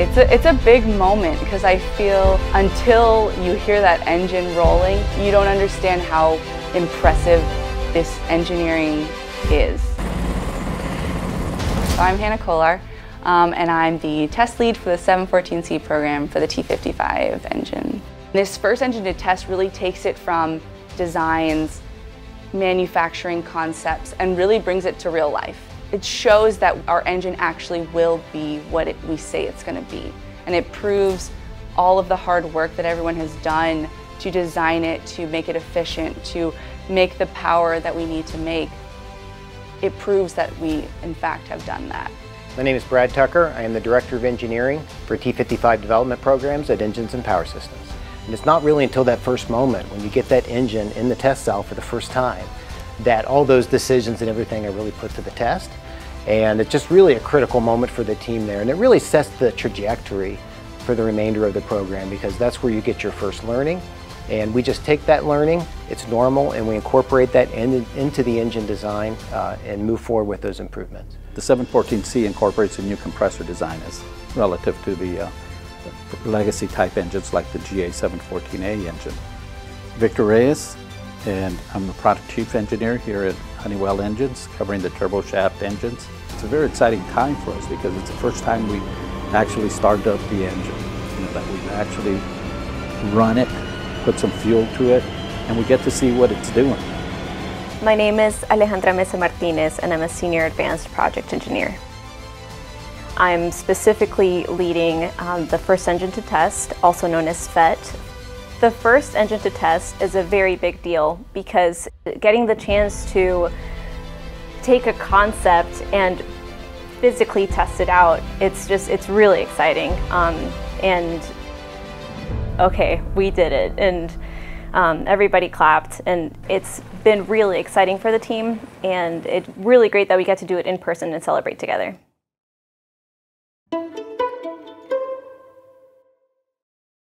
It's a, it's a big moment because I feel until you hear that engine rolling, you don't understand how impressive this engineering is. So I'm Hannah Kolar, um, and I'm the test lead for the 714C program for the T55 engine. This first engine to test really takes it from designs, manufacturing concepts, and really brings it to real life. It shows that our engine actually will be what it, we say it's going to be. And it proves all of the hard work that everyone has done to design it, to make it efficient, to make the power that we need to make. It proves that we, in fact, have done that. My name is Brad Tucker. I am the Director of Engineering for T55 development programs at Engines and Power Systems. And it's not really until that first moment when you get that engine in the test cell for the first time that all those decisions and everything are really put to the test. And it's just really a critical moment for the team there. And it really sets the trajectory for the remainder of the program because that's where you get your first learning. And we just take that learning, it's normal, and we incorporate that in, into the engine design uh, and move forward with those improvements. The 714C incorporates a new compressor design as relative to the uh, legacy type engines like the GA714A engine. Victor Reyes, and I'm the product chief engineer here at Honeywell Engines, covering the turboshaft engines. It's a very exciting time for us because it's the first time we actually started up the engine, you know, that we've actually run it, put some fuel to it, and we get to see what it's doing. My name is Alejandra Mesa Martinez and I'm a Senior Advanced Project Engineer. I'm specifically leading um, the first engine to test, also known as FETT, the first engine to test is a very big deal because getting the chance to take a concept and physically test it out, it's just, it's really exciting. Um, and okay, we did it. And um, everybody clapped and it's been really exciting for the team and it's really great that we get to do it in person and celebrate together.